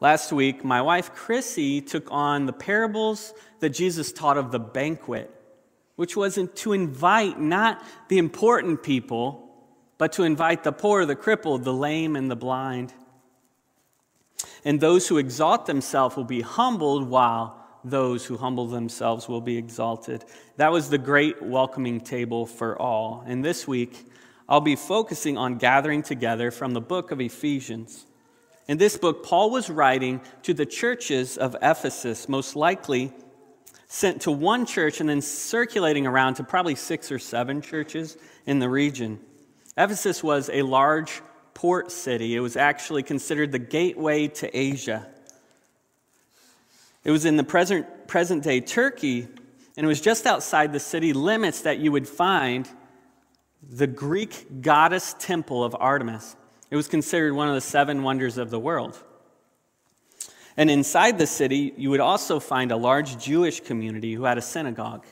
Last week, my wife Chrissy took on the parables that Jesus taught of the banquet, which was to invite not the important people, but to invite the poor, the crippled, the lame, and the blind. And those who exalt themselves will be humbled, while those who humble themselves will be exalted. That was the great welcoming table for all. And this week, I'll be focusing on gathering together from the book of Ephesians. In this book, Paul was writing to the churches of Ephesus, most likely sent to one church and then circulating around to probably six or seven churches in the region. Ephesus was a large port city, it was actually considered the gateway to Asia. It was in the present, present day Turkey, and it was just outside the city limits that you would find the Greek goddess temple of Artemis. It was considered one of the seven wonders of the world. And inside the city, you would also find a large Jewish community who had a synagogue.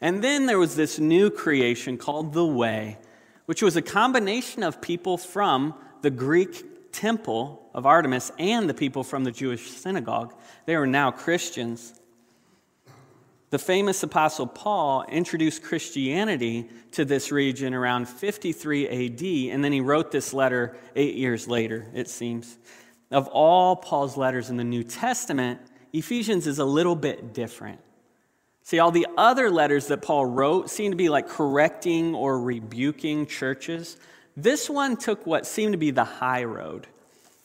And then there was this new creation called the Way, which was a combination of people from the Greek temple of Artemis and the people from the Jewish synagogue. They were now Christians. The famous Apostle Paul introduced Christianity to this region around 53 AD, and then he wrote this letter eight years later, it seems. Of all Paul's letters in the New Testament, Ephesians is a little bit different. See, all the other letters that Paul wrote seem to be like correcting or rebuking churches. This one took what seemed to be the high road.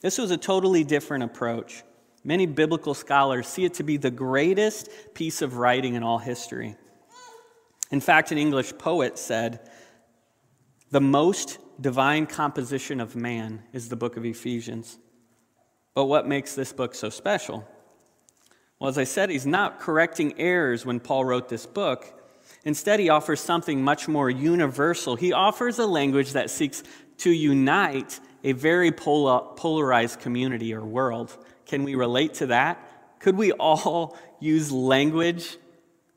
This was a totally different approach. Many biblical scholars see it to be the greatest piece of writing in all history. In fact, an English poet said, The most divine composition of man is the book of Ephesians. But what makes this book so special? Well, as I said, he's not correcting errors when Paul wrote this book. Instead, he offers something much more universal. He offers a language that seeks to unite a very polarized community or world. Can we relate to that? Could we all use language?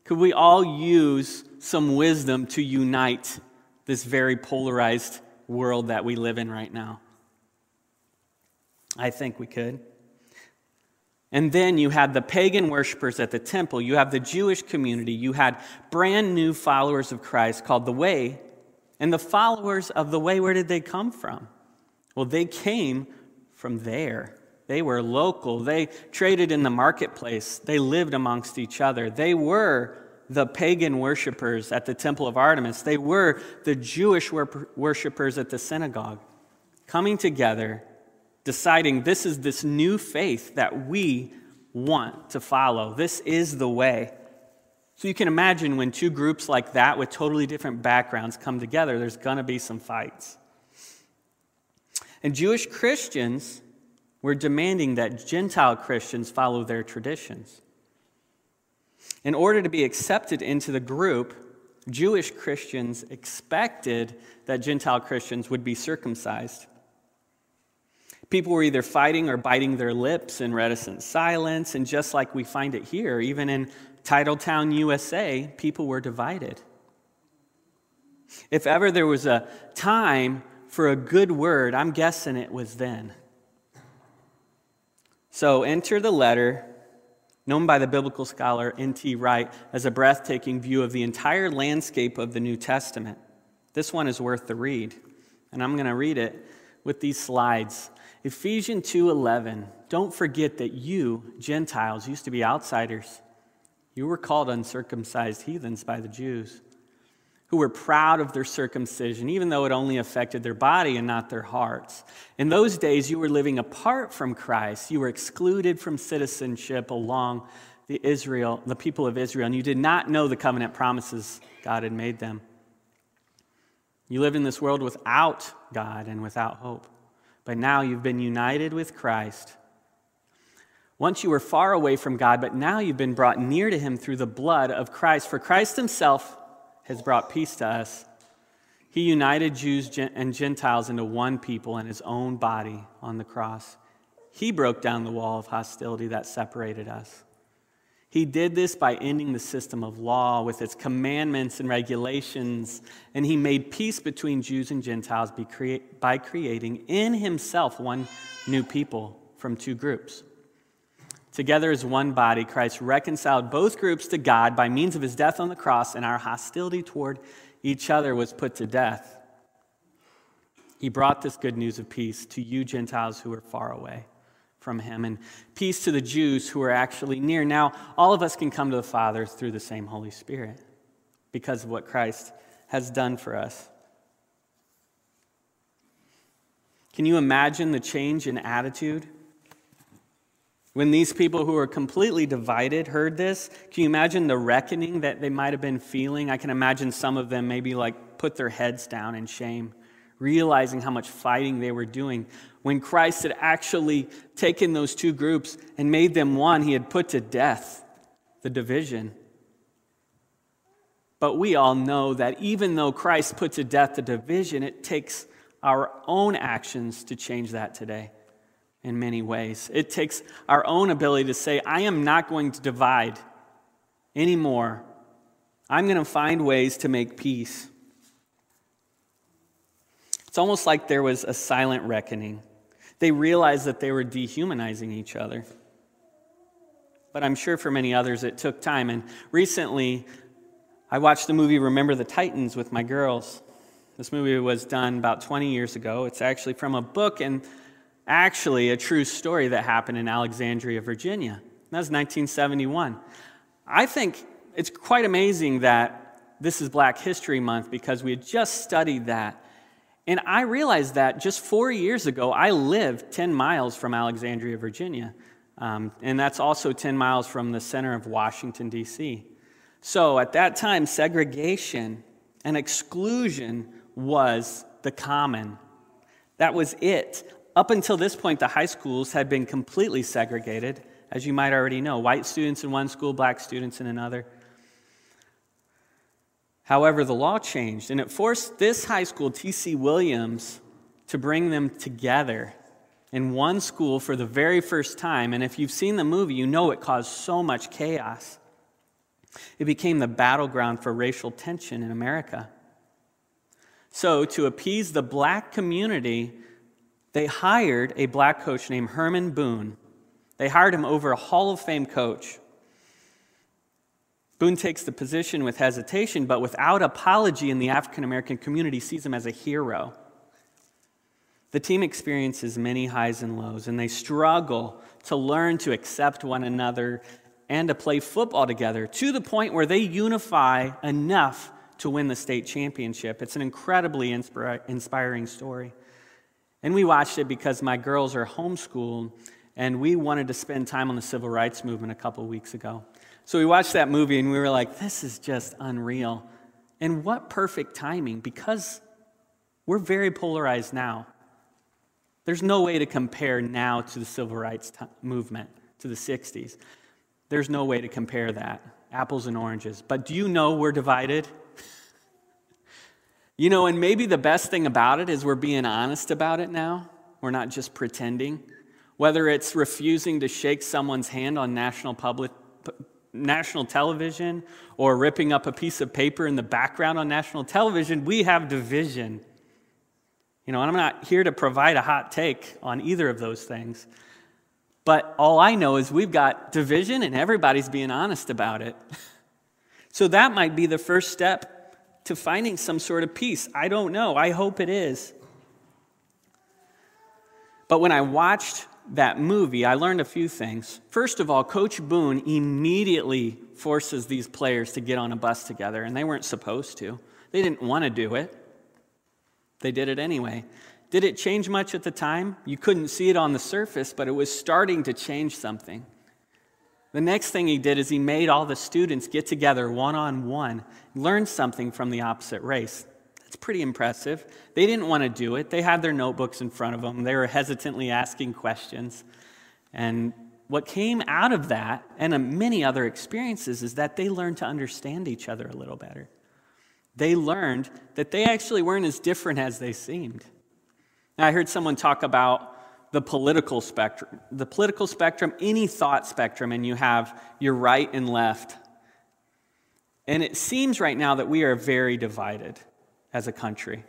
Could we all use some wisdom to unite this very polarized world that we live in right now? I think we could. And then you had the pagan worshippers at the temple. You have the Jewish community. You had brand new followers of Christ called the Way. And the followers of the Way, where did they come from? Well, they came from there. They were local. They traded in the marketplace. They lived amongst each other. They were the pagan worshippers at the temple of Artemis. They were the Jewish worshippers at the synagogue, coming together deciding this is this new faith that we want to follow. This is the way. So you can imagine when two groups like that with totally different backgrounds come together, there's going to be some fights. And Jewish Christians were demanding that Gentile Christians follow their traditions. In order to be accepted into the group, Jewish Christians expected that Gentile Christians would be circumcised. People were either fighting or biting their lips in reticent silence. And just like we find it here, even in Titletown, USA, people were divided. If ever there was a time for a good word, I'm guessing it was then. So enter the letter, known by the biblical scholar N.T. Wright as a breathtaking view of the entire landscape of the New Testament. This one is worth the read, and I'm going to read it with these slides. Ephesians 2:11. Don't forget that you, Gentiles, used to be outsiders. You were called uncircumcised heathens by the Jews, who were proud of their circumcision, even though it only affected their body and not their hearts. In those days, you were living apart from Christ. You were excluded from citizenship along the Israel, the people of Israel, and you did not know the covenant promises God had made them. You lived in this world without God and without hope but now you've been united with Christ. Once you were far away from God, but now you've been brought near to Him through the blood of Christ. For Christ Himself has brought peace to us. He united Jews and Gentiles into one people in His own body on the cross. He broke down the wall of hostility that separated us. He did this by ending the system of law with its commandments and regulations, and he made peace between Jews and Gentiles by creating in himself one new people from two groups. Together as one body, Christ reconciled both groups to God by means of his death on the cross, and our hostility toward each other was put to death. He brought this good news of peace to you Gentiles who are far away from him, and peace to the Jews who are actually near. Now, all of us can come to the Father through the same Holy Spirit because of what Christ has done for us. Can you imagine the change in attitude? When these people who were completely divided heard this, can you imagine the reckoning that they might have been feeling? I can imagine some of them maybe like put their heads down in shame, realizing how much fighting they were doing. When Christ had actually taken those two groups and made them one, he had put to death the division. But we all know that even though Christ put to death the division, it takes our own actions to change that today in many ways. It takes our own ability to say, I am not going to divide anymore. I'm going to find ways to make peace. It's almost like there was a silent reckoning. They realized that they were dehumanizing each other. But I'm sure for many others it took time. And recently, I watched the movie Remember the Titans with my girls. This movie was done about 20 years ago. It's actually from a book and actually a true story that happened in Alexandria, Virginia. That was 1971. I think it's quite amazing that this is Black History Month because we had just studied that. And I realized that just four years ago, I lived 10 miles from Alexandria, Virginia. Um, and that's also 10 miles from the center of Washington, D.C. So at that time, segregation and exclusion was the common. That was it. Up until this point, the high schools had been completely segregated, as you might already know white students in one school, black students in another. However, the law changed, and it forced this high school, T.C. Williams, to bring them together in one school for the very first time. And if you've seen the movie, you know it caused so much chaos. It became the battleground for racial tension in America. So, to appease the black community, they hired a black coach named Herman Boone. They hired him over a Hall of Fame coach. Boone takes the position with hesitation, but without apology in the African American community sees him as a hero. The team experiences many highs and lows, and they struggle to learn to accept one another and to play football together to the point where they unify enough to win the state championship. It's an incredibly inspiring story. And we watched it because my girls are homeschooled and we wanted to spend time on the civil rights movement a couple weeks ago. So we watched that movie and we were like, this is just unreal. And what perfect timing because we're very polarized now. There's no way to compare now to the civil rights t- movement, to the 60s. There's no way to compare that. Apples and oranges. But do you know we're divided? You know, and maybe the best thing about it is we're being honest about it now. We're not just pretending. Whether it's refusing to shake someone's hand on national public national television or ripping up a piece of paper in the background on national television, we have division. You know, and I'm not here to provide a hot take on either of those things. But all I know is we've got division and everybody's being honest about it. so that might be the first step to finding some sort of peace. I don't know. I hope it is. But when I watched that movie, I learned a few things. First of all, Coach Boone immediately forces these players to get on a bus together, and they weren't supposed to. They didn't want to do it, they did it anyway. Did it change much at the time? You couldn't see it on the surface, but it was starting to change something. The next thing he did is he made all the students get together one on one, learn something from the opposite race. That's pretty impressive. They didn't want to do it. They had their notebooks in front of them. They were hesitantly asking questions. And what came out of that and many other experiences is that they learned to understand each other a little better. They learned that they actually weren't as different as they seemed. Now, I heard someone talk about the political spectrum, the political spectrum, any thought spectrum, and you have your right and left. And it seems right now that we are very divided as a country.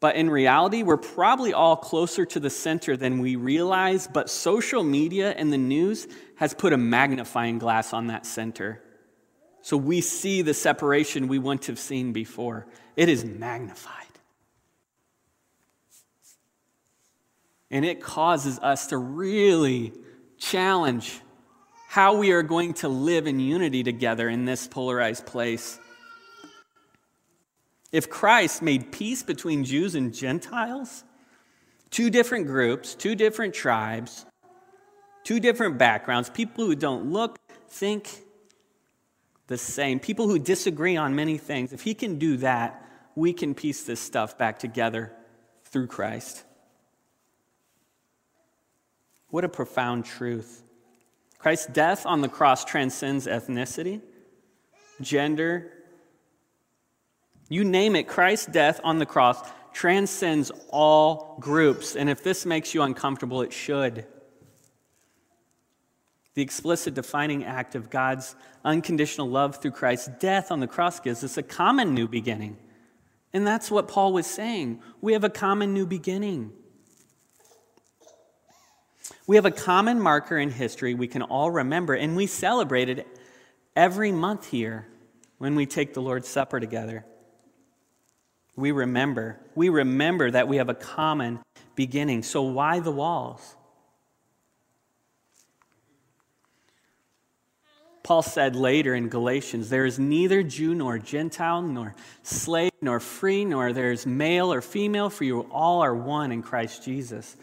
But in reality, we're probably all closer to the center than we realize, but social media and the news has put a magnifying glass on that center. So we see the separation we wouldn't have seen before. It is magnified. And it causes us to really challenge how we are going to live in unity together in this polarized place. If Christ made peace between Jews and Gentiles, two different groups, two different tribes, two different backgrounds, people who don't look, think the same, people who disagree on many things, if he can do that, we can piece this stuff back together through Christ. What a profound truth. Christ's death on the cross transcends ethnicity, gender, you name it, Christ's death on the cross transcends all groups. And if this makes you uncomfortable, it should. The explicit defining act of God's unconditional love through Christ's death on the cross gives us a common new beginning. And that's what Paul was saying. We have a common new beginning. We have a common marker in history we can all remember, and we celebrate it every month here when we take the Lord's Supper together. We remember. We remember that we have a common beginning. So, why the walls? Paul said later in Galatians, there is neither Jew nor Gentile, nor slave nor free, nor there is male or female, for you all are one in Christ Jesus.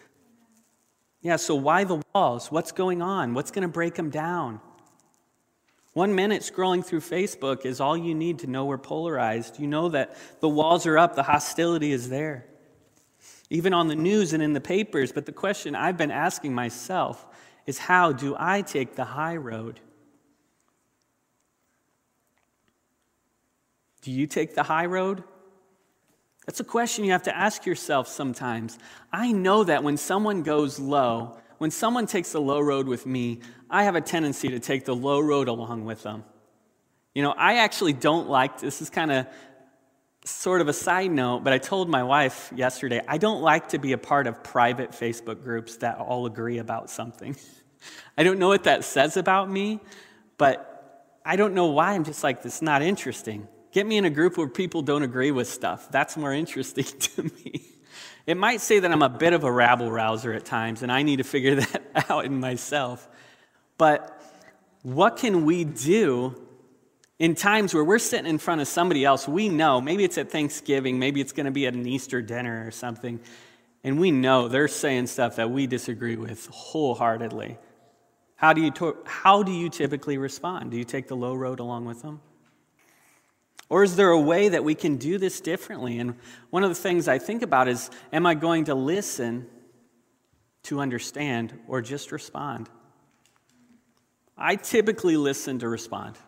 Yeah, so why the walls? What's going on? What's going to break them down? One minute scrolling through Facebook is all you need to know we're polarized. You know that the walls are up, the hostility is there. Even on the news and in the papers. But the question I've been asking myself is how do I take the high road? Do you take the high road? That's a question you have to ask yourself sometimes. I know that when someone goes low, when someone takes the low road with me, I have a tendency to take the low road along with them. You know, I actually don't like this is kind of sort of a side note, but I told my wife yesterday, I don't like to be a part of private Facebook groups that all agree about something. I don't know what that says about me, but I don't know why I'm just like, this not interesting. Get me in a group where people don't agree with stuff. That's more interesting to me. It might say that I'm a bit of a rabble rouser at times, and I need to figure that out in myself. But what can we do in times where we're sitting in front of somebody else we know, maybe it's at Thanksgiving, maybe it's going to be at an Easter dinner or something, and we know they're saying stuff that we disagree with wholeheartedly. How do you, how do you typically respond? Do you take the low road along with them? Or is there a way that we can do this differently? And one of the things I think about is am I going to listen to understand or just respond? I typically listen to respond.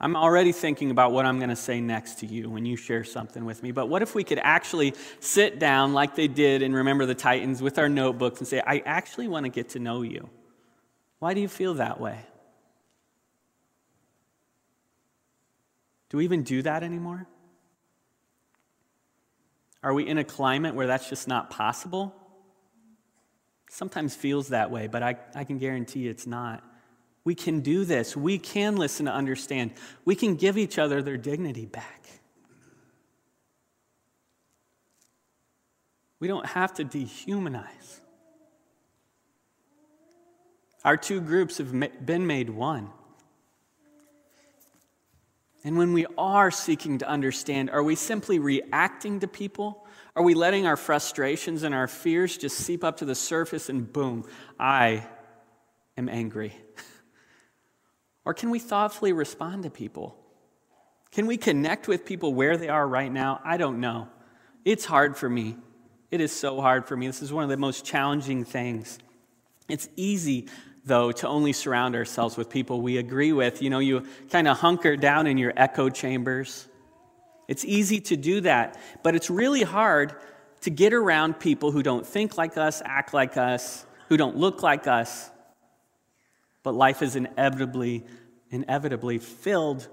I'm already thinking about what I'm going to say next to you when you share something with me. But what if we could actually sit down like they did in Remember the Titans with our notebooks and say, I actually want to get to know you? Why do you feel that way? Do we even do that anymore? Are we in a climate where that's just not possible? Sometimes feels that way, but I, I can guarantee it's not. We can do this. We can listen to understand. We can give each other their dignity back. We don't have to dehumanize. Our two groups have been made one. And when we are seeking to understand, are we simply reacting to people? Are we letting our frustrations and our fears just seep up to the surface and boom, I am angry? or can we thoughtfully respond to people? Can we connect with people where they are right now? I don't know. It's hard for me. It is so hard for me. This is one of the most challenging things. It's easy though, to only surround ourselves with people we agree with. You know, you kind of hunker down in your echo chambers. It's easy to do that, but it's really hard to get around people who don't think like us, act like us, who don't look like us. But life is inevitably, inevitably filled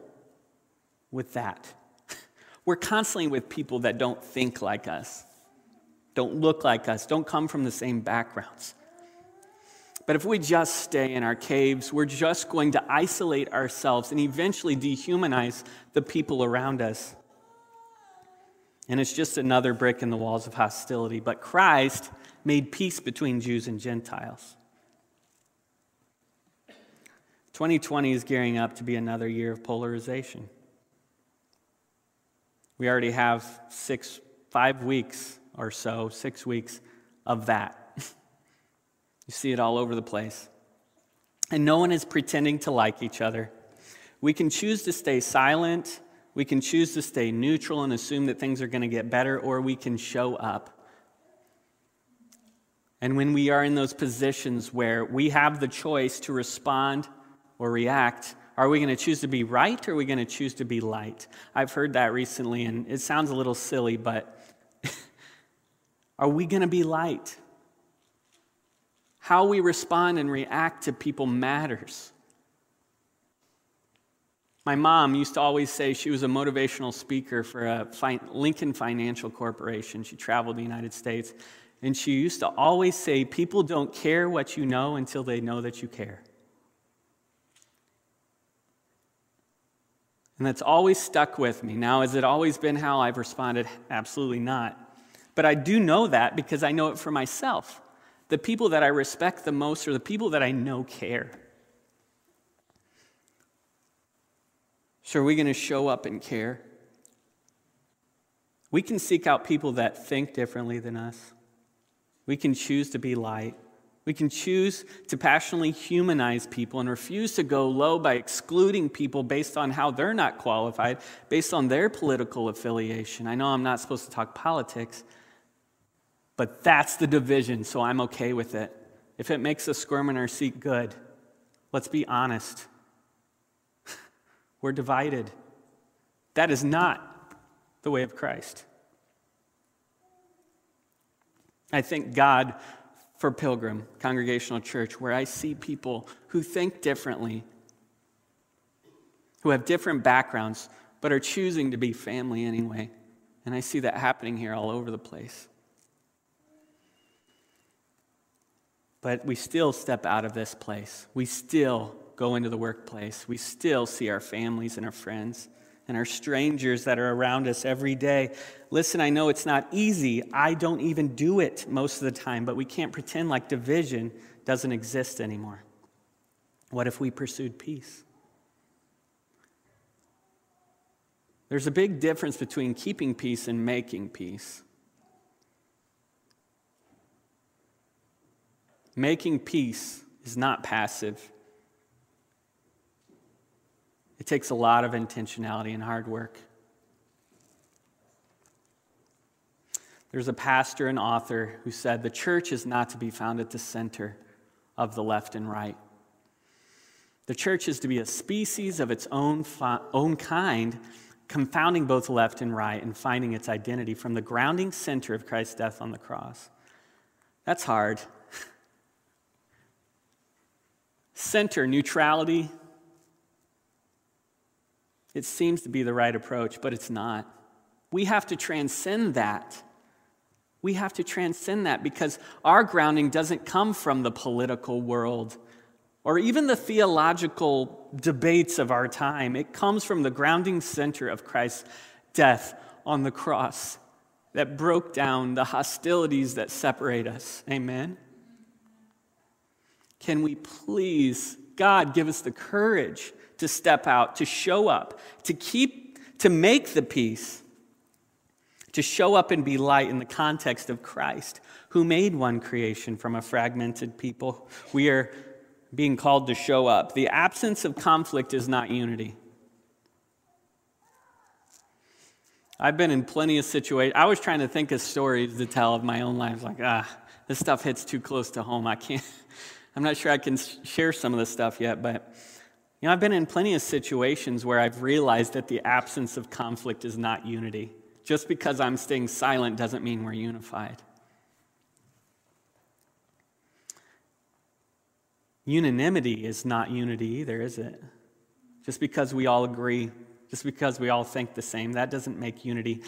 with that. We're constantly with people that don't think like us. don't look like us, don't come from the same backgrounds. But if we just stay in our caves, we're just going to isolate ourselves and eventually dehumanize the people around us. And it's just another brick in the walls of hostility. But Christ made peace between Jews and Gentiles. 2020 is gearing up to be another year of polarization. We already have six, five weeks or so, six weeks of that. You see it all over the place. And no one is pretending to like each other. We can choose to stay silent we can choose to stay neutral and assume that things are going to get better, or we can show up. And when we are in those positions where we have the choice to respond or react, are we going to choose to be right or are we going to choose to be light? I've heard that recently, and it sounds a little silly, but are we going to be light? How we respond and react to people matters. My mom used to always say she was a motivational speaker for a Lincoln Financial Corporation. She traveled the United States. And she used to always say, People don't care what you know until they know that you care. And that's always stuck with me. Now, has it always been how I've responded? Absolutely not. But I do know that because I know it for myself. The people that I respect the most are the people that I know care. So, are we going to show up and care? We can seek out people that think differently than us. We can choose to be light. We can choose to passionately humanize people and refuse to go low by excluding people based on how they're not qualified, based on their political affiliation. I know I'm not supposed to talk politics, but that's the division, so I'm okay with it. If it makes us squirm in our seat, good. Let's be honest. We're divided. That is not the way of Christ. I thank God for Pilgrim Congregational Church, where I see people who think differently, who have different backgrounds, but are choosing to be family anyway. And I see that happening here all over the place. But we still step out of this place. We still go into the workplace, we still see our families and our friends and our strangers that are around us every day. Listen, I know it's not easy. I don't even do it most of the time, but we can't pretend like division doesn't exist anymore. What if we pursued peace? There's a big difference between keeping peace and making peace. Making peace is not passive, it takes a lot of intentionality and hard work. There's a pastor and author who said the church is not to be found at the center of the left and right. The church is to be a species of its own, own kind, confounding both left and right and finding its identity from the grounding center of Christ's death on the cross. That's hard. Center, neutrality, it seems to be the right approach, but it's not. We have to transcend that. We have to transcend that because our grounding doesn't come from the political world or even the theological debates of our time. It comes from the grounding center of Christ's death on the cross that broke down the hostilities that separate us. Amen? Can we please, God, give us the courage to step out, to show up, to keep, to make the peace, to show up and be light in the context of Christ, who made one creation from a fragmented people. We are being called to show up. The absence of conflict is not unity. I've been in plenty of situations. I was trying to think of stories to tell of my own life. Like, ah, this stuff hits too close to home. I can't, I'm not sure I can share some of this stuff yet, but you know, I've been in plenty of situations where I've realized that the absence of conflict is not unity. Just because I'm staying silent doesn't mean we're unified. Unanimity is not unity either, is it? Just because we all agree, just because we all think the same, that doesn't make unity.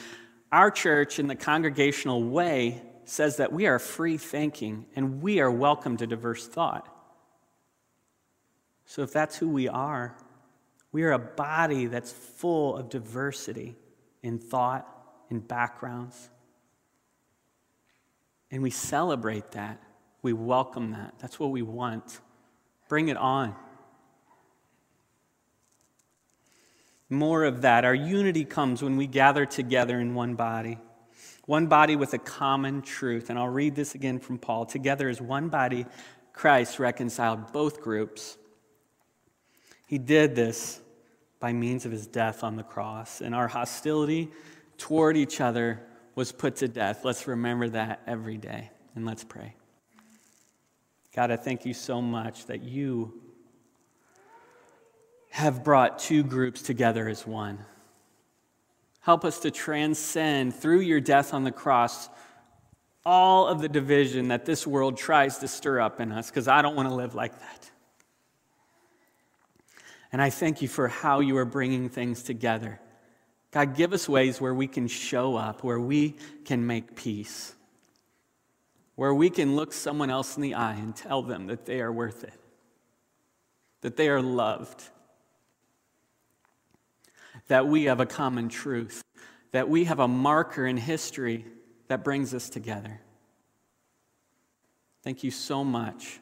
Our church, in the congregational way, says that we are free thinking and we are welcome to diverse thought. So, if that's who we are, we are a body that's full of diversity in thought, in backgrounds. And we celebrate that. We welcome that. That's what we want. Bring it on. More of that. Our unity comes when we gather together in one body. One body with a common truth. And I'll read this again from Paul. Together as one body, Christ reconciled both groups. He did this by means of his death on the cross. And our hostility toward each other was put to death. Let's remember that every day. And let's pray. God, I thank you so much that you have brought two groups together as one. Help us to transcend through your death on the cross all of the division that this world tries to stir up in us, because I don't want to live like that. And I thank you for how you are bringing things together. God, give us ways where we can show up, where we can make peace, where we can look someone else in the eye and tell them that they are worth it, that they are loved, that we have a common truth, that we have a marker in history that brings us together. Thank you so much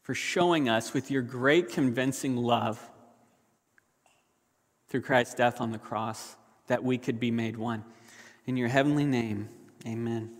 for showing us with your great convincing love through Christ's death on the cross that we could be made one. In your heavenly name, amen.